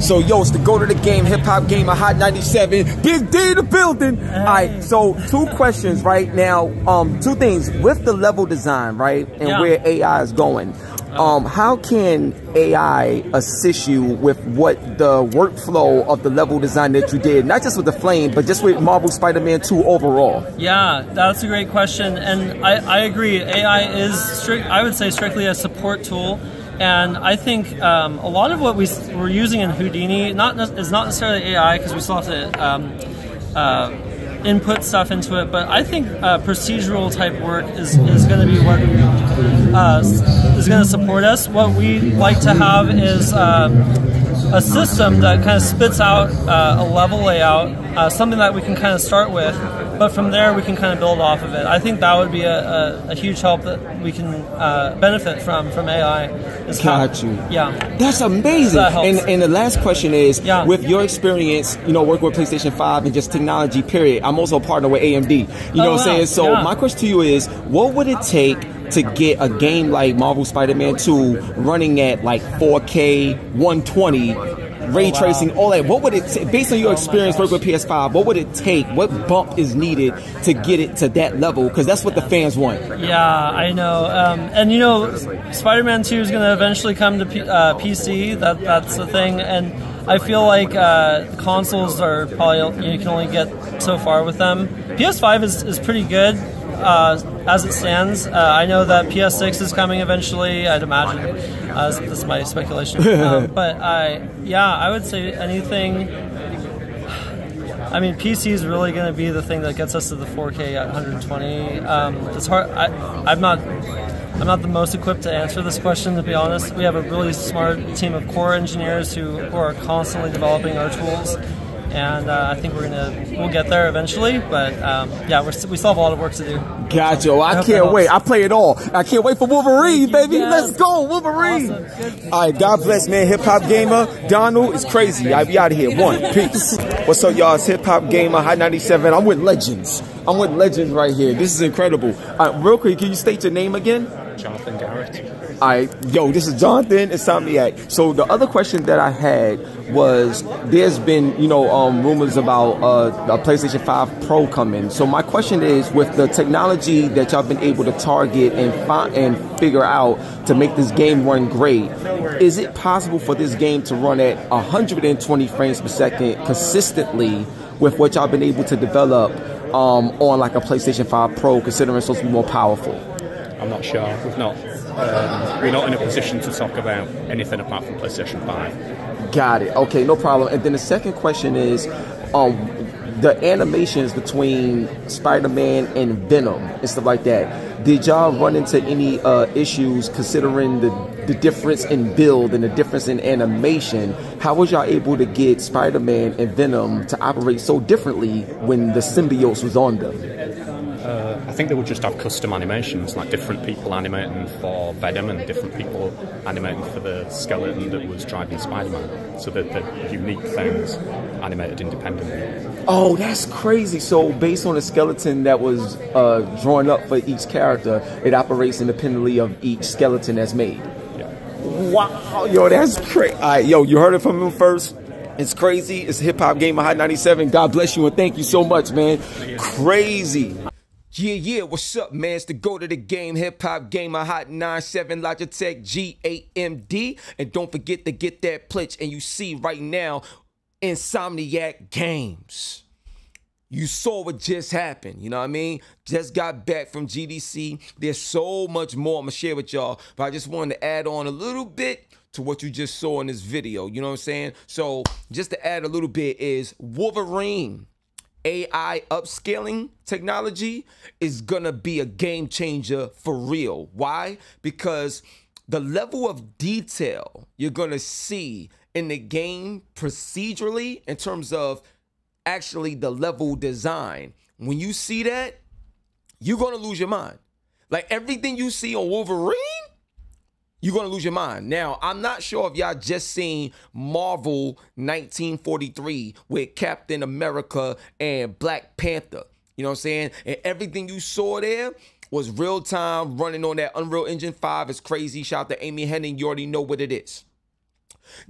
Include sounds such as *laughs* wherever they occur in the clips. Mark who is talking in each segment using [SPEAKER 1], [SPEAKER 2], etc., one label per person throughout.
[SPEAKER 1] So yo, it's the go to the game, hip hop game, a hot 97, Big D the building. Hey. All right, so two questions right now. Um, two things with the level design, right, and yeah. where AI is going. Um, how can AI assist you with what the workflow of the level design that you did, not just with the flame, but just with Marvel Spider-Man 2 overall?
[SPEAKER 2] Yeah, that's a great question, and I, I agree. AI is strict. I would say strictly a support tool. And I think um, a lot of what we, we're using in Houdini not is not necessarily AI because we still have to um, uh, input stuff into it. But I think uh, procedural type work is, is going to be what uh, is going to support us. What we like to have is uh, a system that kind of spits out uh, a level layout, uh, something that we can kind of start with, but from there we can kind of build off of it. I think that would be a, a, a huge help that we can uh, benefit from from AI.
[SPEAKER 1] Is Got how,
[SPEAKER 2] you. Yeah,
[SPEAKER 1] that's amazing. That and, and the last question is, yeah. with your experience, you know, working with PlayStation Five and just technology. Period. I'm also a partner with AMD. You know oh, what I'm saying? So yeah. my question to you is, what would it take? to get a game like Marvel Spider-Man 2 running at like 4K 120 ray tracing, all that. What would it, t- based on your experience working with PS5, what would it take? What bump is needed to get it to that level? Because that's what the fans want.
[SPEAKER 2] Yeah, I know. Um, and you know, Spider-Man 2 is going to eventually come to P- uh, PC. That that's the thing, and I feel like uh, consoles are probably you can only get so far with them. PS5 is, is pretty good uh, as it stands. Uh, I know that PS6 is coming eventually. I'd imagine. Uh, this is my speculation. *laughs* um, but I, yeah, I would say anything. I mean, PC is really going to be the thing that gets us to the 4K at 120. Um, it's hard. I, I'm not. I'm not the most equipped to answer this question, to be honest. We have a really smart team of core engineers who, who are constantly developing our tools and uh, I think we're gonna we'll get there eventually. But um, yeah, we still have a lot of work to do.
[SPEAKER 1] Gotcha. Well, I, I can't wait. I play it all. I can't wait for Wolverine, baby. Let's go, Wolverine. Awesome. All right, God bless, man. Hip hop gamer Donald is crazy. I be out of here. One peace. What's up, y'all? It's hip hop gamer High 97. I'm with legends. I'm with legends right here. This is incredible. real quick, can you state your name again?
[SPEAKER 3] Jonathan Garrett.
[SPEAKER 1] Right, yo, this is Jonathan Insomniac. So the other question that I had was, there's been, you know, um, rumors about uh, a PlayStation 5 Pro coming. So my question is, with the technology that y'all been able to target and find and figure out to make this game run great, is it possible for this game to run at 120 frames per second consistently with what y'all been able to develop um, on like a PlayStation 5 Pro, considering it's supposed to be more powerful?
[SPEAKER 3] I'm not sure. We've not um, we're not in a position to talk about anything apart from PlayStation 5.
[SPEAKER 1] Got it. Okay, no problem. And then the second question is um, the animations between Spider-Man and Venom and stuff like that. Did y'all run into any uh, issues considering the the difference in build and the difference in animation? How was y'all able to get Spider-Man and Venom to operate so differently when the symbiote was on them?
[SPEAKER 3] I think they would just have custom animations, like different people animating for Venom and different people animating for the skeleton that was driving Spider-Man. So that the unique things animated independently.
[SPEAKER 1] Oh, that's crazy! So based on the skeleton that was uh, drawn up for each character, it operates independently of each skeleton that's made.
[SPEAKER 3] Yeah.
[SPEAKER 1] Wow, yo, that's crazy. All right, yo, you heard it from him first. It's crazy. It's Hip Hop Gamer Hot 97. God bless you and thank you so much, man. Crazy. Yeah, yeah, what's up, man? It's the go to the game, hip hop gamer, hot 97 Logitech G AMD. And don't forget to get that pledge. And you see right now, Insomniac Games. You saw what just happened, you know what I mean? Just got back from GDC. There's so much more I'm gonna share with y'all, but I just wanted to add on a little bit to what you just saw in this video. You know what I'm saying? So, just to add a little bit is Wolverine AI upscaling technology is gonna be a game changer for real. Why? Because the level of detail you're gonna see in the game procedurally, in terms of actually the level design, when you see that, you're gonna lose your mind. Like everything you see on Wolverine you're gonna lose your mind. Now, I'm not sure if y'all just seen Marvel 1943 with Captain America and Black Panther. You know what I'm saying? And everything you saw there was real time running on that Unreal Engine 5. It's crazy. Shout out to Amy Hennig. You already know what it is.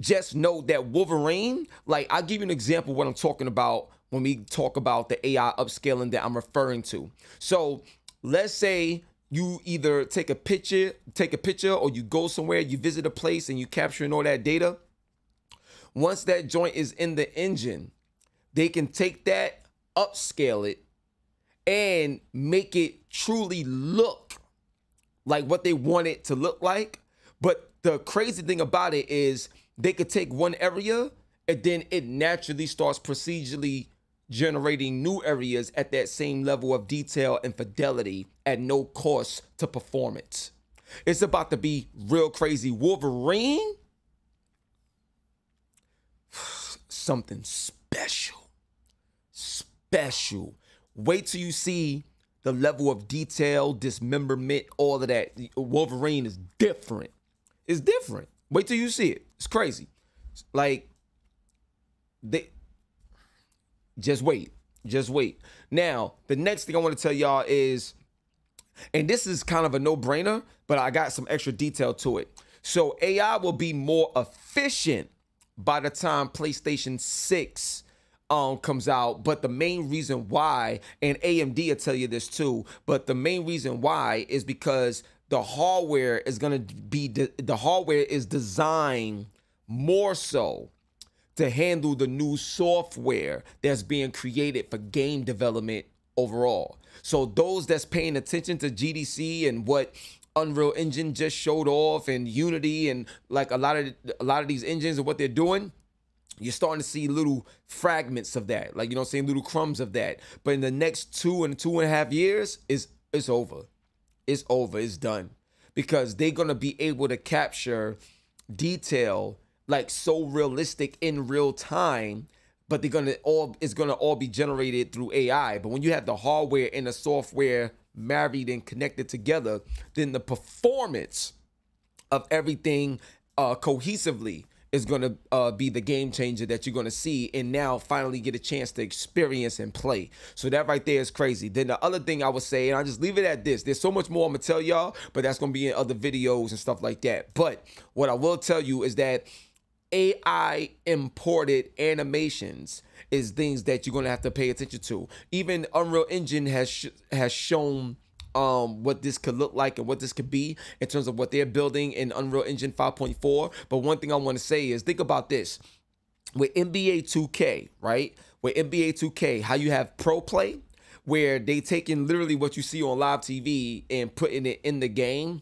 [SPEAKER 1] Just know that Wolverine, like I'll give you an example what I'm talking about when we talk about the AI upscaling that I'm referring to. So let's say you either take a picture, take a picture, or you go somewhere, you visit a place and you capturing all that data. Once that joint is in the engine, they can take that, upscale it, and make it truly look like what they want it to look like. But the crazy thing about it is they could take one area and then it naturally starts procedurally generating new areas at that same level of detail and fidelity at no cost to performance. It's about to be real crazy. Wolverine, *sighs* something special. Special. Wait till you see the level of detail, dismemberment, all of that. Wolverine is different. It's different. Wait till you see it. It's crazy. Like they just wait. Just wait. Now, the next thing I want to tell y'all is and this is kind of a no-brainer, but I got some extra detail to it. So AI will be more efficient by the time PlayStation 6 um comes out but the main reason why and AMD will tell you this too but the main reason why is because the hardware is going to be the hardware is designed more so to handle the new software that's being created for game development overall. So those that's paying attention to GDC and what Unreal Engine just showed off and Unity and like a lot of a lot of these engines and what they're doing, you're starting to see little fragments of that, like you know, I'm saying little crumbs of that. But in the next two and two and a half years, is it's over. It's over. It's done because they're gonna be able to capture detail like so realistic in real time but they're gonna all it's gonna all be generated through AI. But when you have the hardware and the software married and connected together, then the performance of everything uh, cohesively is to uh, be the game changer that you're to see and now finally get a chance to experience and play. So that right there is crazy. Then the other thing I would say, and I just leave it at this. There's so much more I'm to tell y'all, but that's to be in other videos and stuff like that. But what I will tell you is that AI imported animations is things that you're going to have to pay attention to. Even Unreal Engine has sh has shown um, what this could look like and what this could be in terms of what they're building in Unreal Engine 5.4. But one thing I want to say is think about this. With NBA 2K, right? With NBA 2K, how you have ProPLAY, where they taking literally what you see on live TV and putting it in the game.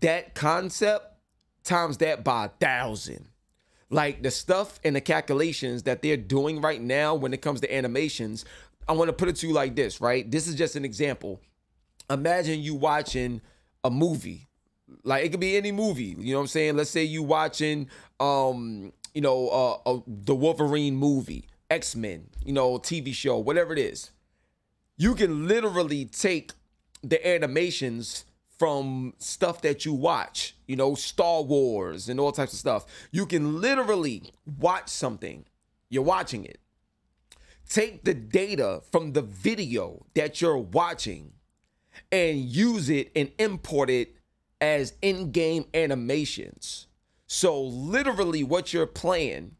[SPEAKER 1] That concept times that by a thousand like the stuff and the calculations that they're doing right now when it comes to animations, I want to put it to you like this, right? This is just an example. Imagine you watching a movie. Like it could be any movie, you know what I'm saying? Let's say you watching um, you know, uh, uh the Wolverine movie, X-Men, you know, TV show, whatever it is. You can literally take the animations from stuff that you watch, you know, Star Wars and all types of stuff. You can literally watch something, you're watching it. Take the data from the video that you're watching and use it and import it as in game animations. So, literally, what you're playing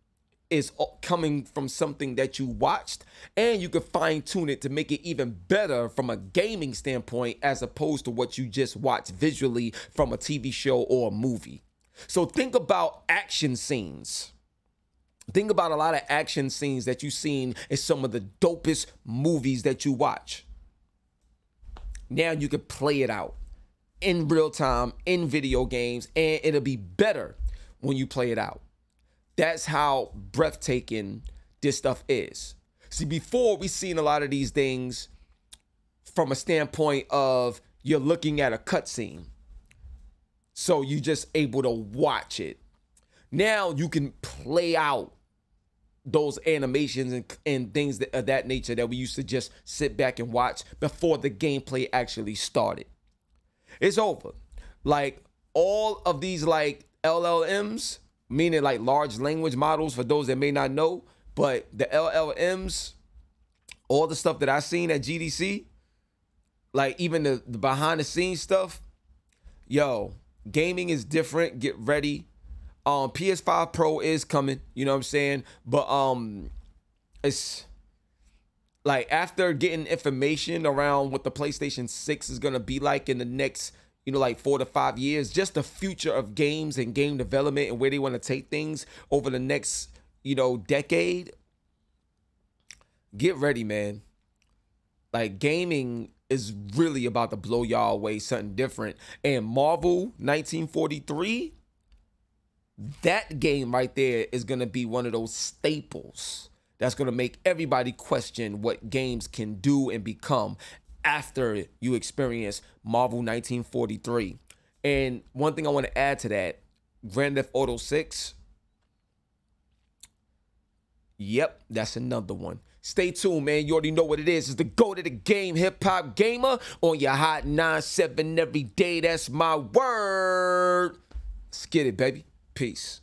[SPEAKER 1] is coming from something that you watched and you can fine tune it to make it even better from a gaming standpoint as opposed to what you just watched visually from a TV show or a movie. So think about action scenes. Think about a lot of action scenes that you've seen in some of the dopest movies that you watch. Now you can play it out in real time in video games and it'll be better when you play it out. That's how breathtaking this stuff is. See, before we seen a lot of these things from a standpoint of you're looking at a cutscene. So you just able to watch it. Now you can play out those animations and, and things that, of that nature that we used to just sit back and watch before the gameplay actually started. It's over. Like all of these like LLMs, meaning like large language models for those that may not know. But the LLMs, all the stuff that I seen at GDC, like even the, the behind the scenes stuff, yo, gaming is different. Get ready. Um, PS5 Pro is coming. You know what I'm saying? But um, it's like after getting information around what the PlayStation 6 is gonna be like in the next, you know, like four to five years, just the future of games and game development and where they want to take things over the next, you know, decade. Get ready, man. Like gaming is really about to blow y'all away something different. And Marvel 1943, that game right there is gonna be one of those staples that's going to make everybody question what games can do and become after you experience Marvel 1943. And one thing I want to add to that Grand Theft Auto 6. Yep, that's another one. Stay tuned, man. You already know what it is. It's the go to the game, hip hop gamer on your hot 9-7 every day. That's my word. Let's get it, baby. Peace.